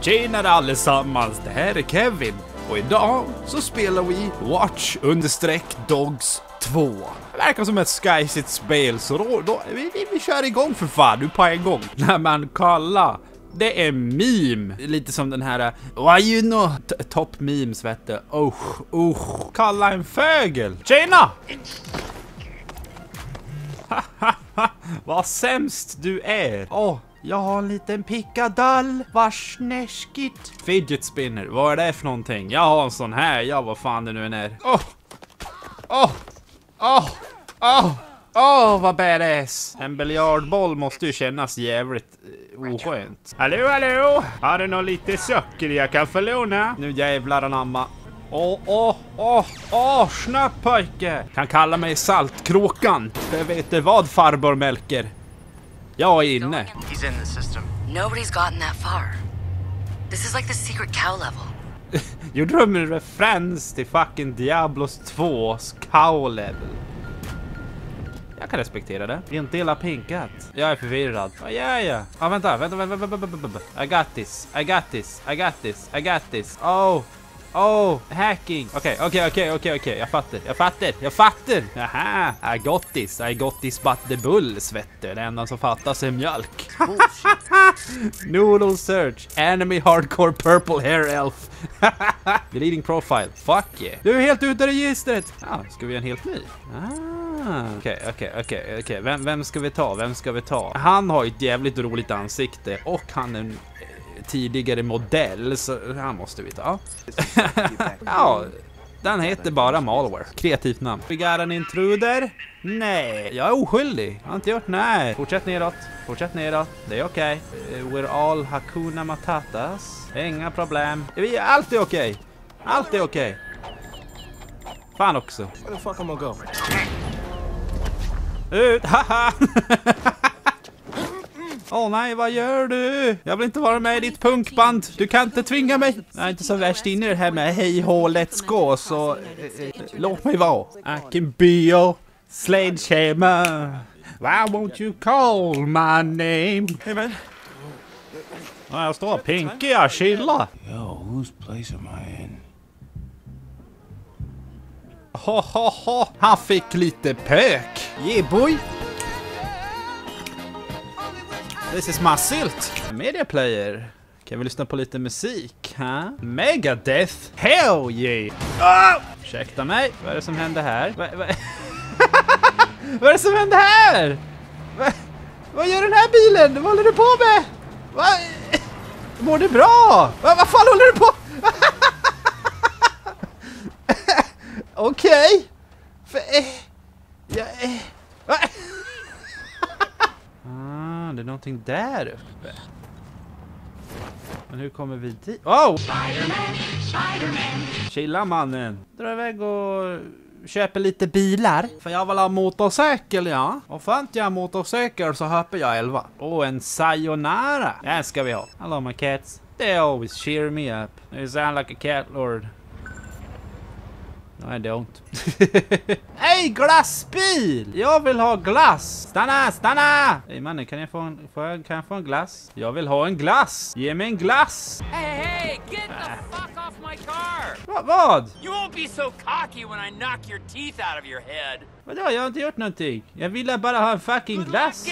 Tjenare allesammans, det här är Kevin. Och idag så spelar vi Watch understreck Dogs 2. Det verkar som ett skajsigt spel, så då, då vi, vi, vi kör igång för fan, nu på en gång. Nej men kolla! Det är meme! Lite som den här eh, Why you know Top memes vet du. Usch, usch. Kalla en fögel. Tjena! Vad sämst du är! Åh, jag har en liten pickadall, vad snäskigt! Fidget spinner, vad är det för någonting? Jag har en sån här, ja vad fan det nu än är. Åh! Åh! Åh! Åh! Åh, vad badass! En biljardboll måste ju kännas jävligt eh, oskönt. Hallå, hallå! Har du något lite socker jag kan få låna? Nu jävlar anamma. Åh, åh, åh, åh, snabbt pojke! Kan kalla mig Saltkråkan. För vet du vad farbror Melker? Jag är inne. He's in the system. Nobody's gotten that far. This is like the secret cow level. Gjorde de en referens till fucking Diablos 2s cow level? Jag kan respektera det. Inte illa pinkat. Jag är förvirrad. Vad gör jag? Ah, vänta, vänta, vänta, vänta, vänta, vänta, vänta. I got this, I got this, I got this, I got this. Oh! Oh, hacking! Okej, okej, okej, okej, okej, jag fattar, jag fattar, jag fattar! Aha, I got this, I got this but the bulls, vet du. Det enda som fattas är mjölk. Noodle search, enemy hardcore purple hair elf. Deleting profile, fuck yeah. Du är helt ute ur registret! Ja, ska vi göra en helt ny? Ah, okej, okej, okej, okej. Vem, vem ska vi ta? Vem ska vi ta? Han har ett jävligt roligt ansikte och han är en tidigare modell, så han måste vi ta. ja, den heter bara Malware. Kreativt namn. Got an intruder? Nej, jag är oskyldig. Jag har inte gjort nej. Fortsätt neråt. Fortsätt neråt. Det är okej. Eh, We're all Hakuna Matatas. Inga problem. Vi är alltid okej. Allt är okej. Fan också. Where the fuck I'm gonna go? Ut! Haha! Åh nej, vad gör du? Jag vill inte vara med i ditt punkband. Du kan inte tvinga mig. Jag är inte så värst inne i det här med hej hå let's go, så eh, eh, låt mig vara. I can be your sledgehammer. Why won't you call my name? Hey man. Ja, jag står Pinky, jag chillar. Yo, whose place am I in? Ho, ho, ho. Han fick lite pök. Yeah boy. This is Massilt. Media player. Kan vi lyssna på lite musik? Huh? Megadeth? Hell yeah! Oh! Ursäkta mig, vad är det som händer här? Va, va? vad är det som händer här? Va, vad gör den här bilen? Vad håller du på med? Va? Mår du bra? Va, vad fan håller du på? Okej. För... Eh, jag... Eh, va? ah, det är någonting där uppe. Men hur kommer vi dit? Oh! Chilla mannen. Dra iväg och köper lite bilar. För jag vill ha motorcykel ja. Och får inte jag motorcykel så hoppar jag 11. Och en sayonara. Den ska vi ha. Hello my cats. They always cheer me up. You sound like a cat lord. No, I don't. Hej glassbil! Jag vill ha glass! Stanna, stanna! Hej mannen, kan jag, få en, får jag, kan jag få en glass? Jag vill ha en glass! Ge mig en glass! Hey, hey, get the fuck off my car! Va, vad? You won't be so cocky when I knock your teeth out of your head. Vadå, jag har inte gjort någonting. Jag ville bara ha en fucking glass.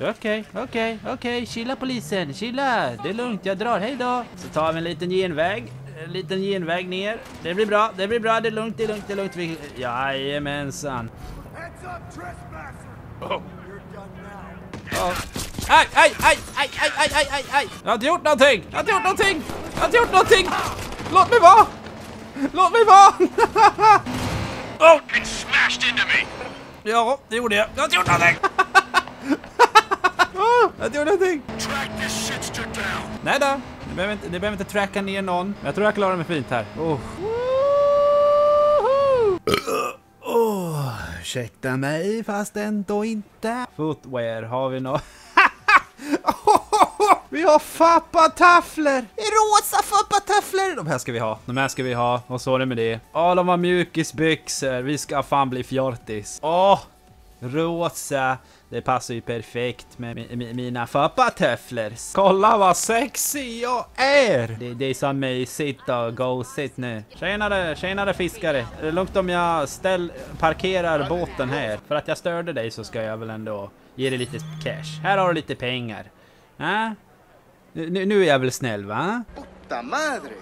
Okej, okej, okej. Chilla polisen, chilla. Det är lugnt, jag drar. Hej då. Så tar vi en liten genväg. En liten genväg ner. Det blir bra, det blir bra. Det är lugnt, det är lugnt, det är lugnt. Vi... Jajamensan. Oh. Oh. Aj, aj, aj, aj, aj, aj, aj, aj. Jag har inte gjort någonting. Jag har inte gjort någonting. Jag har inte gjort någonting. Låt mig vara. Låt mig vara. oh. it smashed into me! Ja, det gjorde jag. Jag har inte gjort någonting. oh, jag gjort någonting. Track this shitster down! Nej då, ni behöver inte, ni behöver inte tracka ner någon. Jag tror jag klarar mig fint här. Oh. Oh, ursäkta mig, fast ändå inte. Footwear, har vi något? Vi har fappatafflor! Rosa fappatafflor! De här ska vi ha, de här ska vi ha. Och så är det med det. Åh, de har mjukisbyxor. Vi ska fan bli fjortis. Åh! Rosa. Det passar ju perfekt med mi- mi- mina fappatöfflor. Kolla vad sexig jag är! Det, det är så mysigt och gosigt nu. Tjenare, tjenare fiskare. Är det lugnt om jag ställ, parkerar båten här? För att jag störde dig så ska jag väl ändå ge dig lite cash. Här har du lite pengar. Äh? Nu, nu är jag väl snäll va?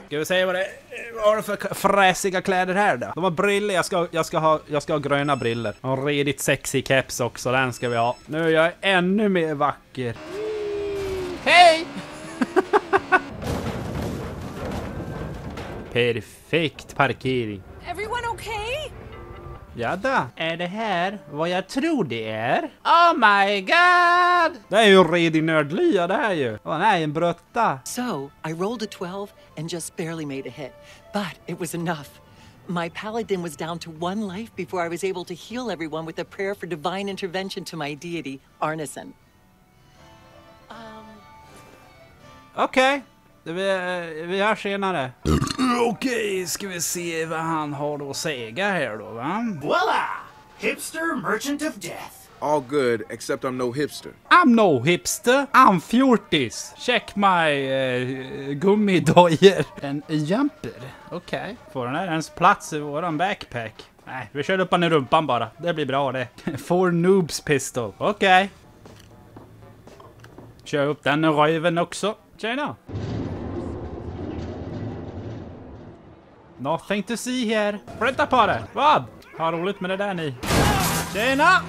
Ska vi se vad det vad har du för fräsiga kläder här då? De har briller, jag ska, jag ska, ha, jag ska ha gröna briller. Och en redigt sexy keps också, den ska vi ha. Nu är jag ännu mer vacker. Hej! Perfekt parkering. Everyone okay? Jadda, är det här vad jag tror det är? Oh my god! Det är ju en redig nördlya det här ju. Åh nej, en brötta. So, I rolled a 12 and just barely made a hit. But it was enough. My paladin was down to one life before I was able to heal everyone with a prayer for divine intervention to my deity, Arneson. Okej. Vi, eh, vi hörs senare. Okej, ska vi se vad han har att säga här då va? Voila! Hipster merchant of death. All good, except I'm no hipster. I'm no hipster, I'm fjortis. Check my uh, gummidojor. En jumper, okej. Får den här ens plats i våran backpack? Nej, vi kör upp den i rumpan bara. Det blir bra det. Four noobs pistol, okej. Kör upp den i röven också. Tjena! Nothing to see here. Flytta på det! Vad? Ha roligt med det där ni. Tjena!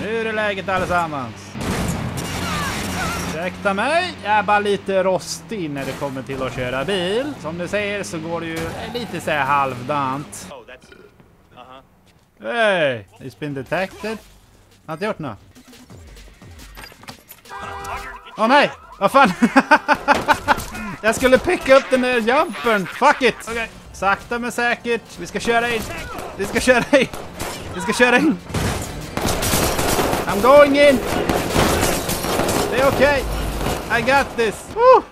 Hur är läget allesammans? Ursäkta mig, jag är bara lite rostig när det kommer till att köra bil. Som du ser så går det ju lite så här halvdant. Hey, it's been detected. Har inte gjort något. Åh nej! Vad fan? jag skulle picka upp den där jumpern. Fuck it! Okej, sakta men säkert. Vi ska köra in. Vi ska köra in. Vi ska köra in. I'm going in! Det är okej! I got this! Woo!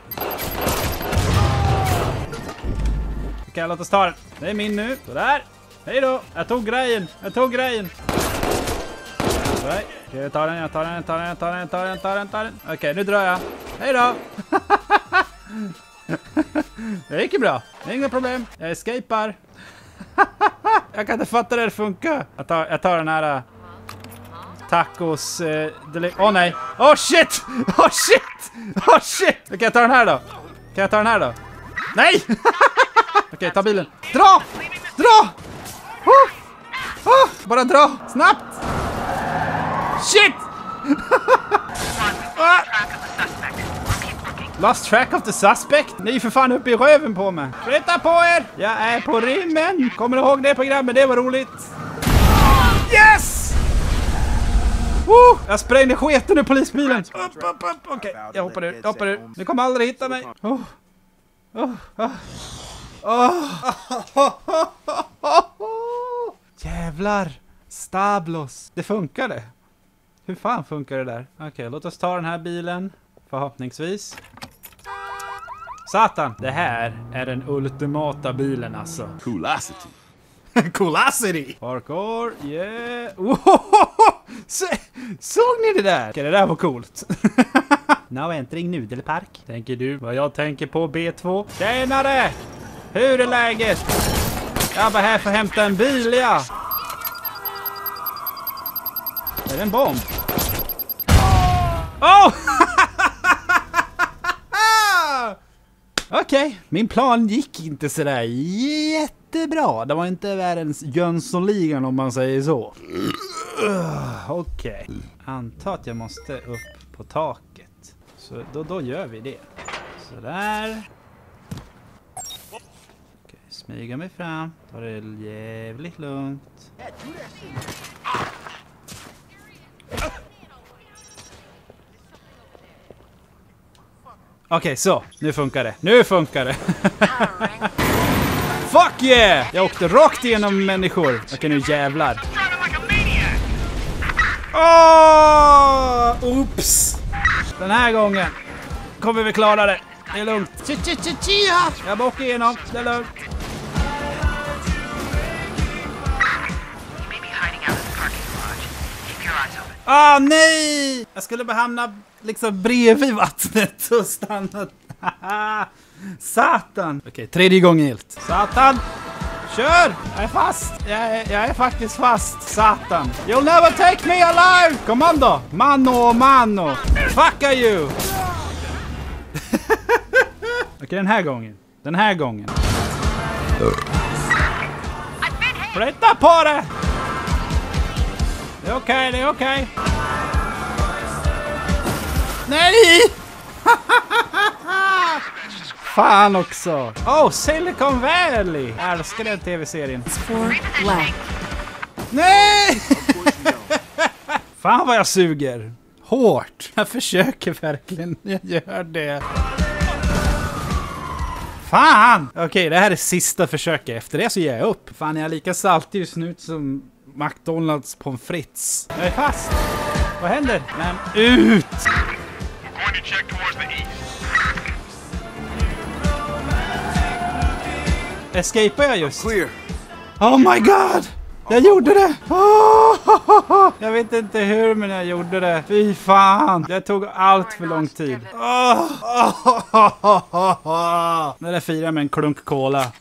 Okej, låt oss ta den. Det är min nu. Sådär. Hej då! Jag tog grejen. Jag tog grejen. Okej, jag tar den, jag tar den, jag tar den, jag tar den, jag tar den, jag tar den, jag tar den. Okej, nu drar jag. Hej då! Det gick ju bra. Inga problem. Jag escapar. jag kan inte fatta det funkar. Jag tar, jag tar den här... Eh, tacos... Eh, Åh oh, nej! Åh oh, shit! Åh oh, shit! Åh oh, shit! Okej, jag tar den här då. Kan jag ta den här då? Nej! Okej, ta bilen. Dra! Dra! Oh! Oh! Bara dra! Snabbt! Shit! Lost track of the suspect? Ni är ju för fan uppe i röven på mig. Flytta på er! Jag är på rimmen! Kommer du ihåg det programmet? Det var roligt. Yes! Woo! Jag sprängde sketen ur polisbilen. Upp, upp, upp. Okej, jag hoppar ur. Jag hoppar ur. Ni kommer aldrig hitta mig. Oh. Oh. Oh. Oh. Jävlar! Stablos. Det funkade. Hur fan funkar det där? Okej, låt oss ta den här bilen. Förhoppningsvis. Satan! Det här är den ultimata bilen alltså. Coolacity. Coolacity! Parkour, yeah! Se, såg ni det där? Okej, det där var coolt. Now entering nudelpark. Tänker du vad jag tänker på B2? Tjenare! Hur är läget? Jag var här för att hämta en bil, ja! Är det en bomb? Oh! Okej, min plan gick inte sådär jättebra. Det var inte världens Jönssonligan om man säger så. Okej, anta att jag måste upp på taket. Så då, då gör vi det. Sådär. Okej, smyga mig fram. Ta det jävligt lugnt. Okej, så. Nu funkar det. Nu funkar det. Fuck yeah! Jag åkte rakt igenom människor. Okej, nu jävlar. Åh! Oops! Den här gången kommer vi klara det. Det är lugnt. Jag bara åker igenom. Det är lugnt. Ah nej! Jag skulle bara hamna liksom bredvid vattnet och stanna. Satan! Okej, tredje gången gillt. Satan! Kör! Jag är fast! Jag är, jag är faktiskt fast. Satan! You'll never take me alive! Kom on då! Mano, mano! Fuck are you! Okej, den här gången. Den här gången. Flytta på det! Det är okej, det är okej. Nej! Fan också! Oh, Silicon Valley! Jag älskar den tv-serien. Nej! Fan vad jag suger! Hårt! Jag försöker verkligen, jag gör det. Fan! Okej, det här är sista försöket. Efter det så ger jag upp. Fan, jag är lika saltig just nu som McDonalds pommes frites. Jag är fast! Vad händer? Men ut! Going to check towards the east. Escapar jag just? Clear. Oh my god! Jag gjorde det! Oh, jag vet inte hur, men jag gjorde det. Fy fan! Det tog allt för lång tid. Oh, Det där firar jag med en klunk cola.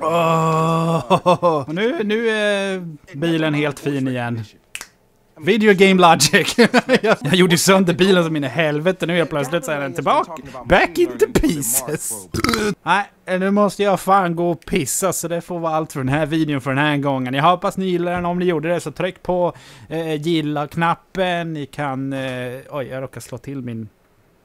Oh, och nu, nu är bilen helt fin igen. Video Game Logic. jag, gjorde sönder bilen som in i helvete. Nu är jag plötsligt så är den tillbaka. Back into pieces. Nej, nu måste jag fan gå och pissa så det får vara allt för den här videon för den här gången. Jag hoppas ni gillar den. Om ni gjorde det så tryck på eh, gilla-knappen. Ni kan... Eh, oj, jag råkar slå till min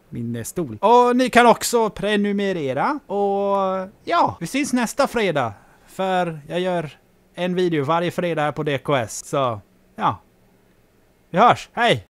min eh, stol. Och ni kan också prenumerera. Och ja, vi syns nästa fredag. För jag gör en video varje fredag här på DKS. Så ja, vi hörs. Hej!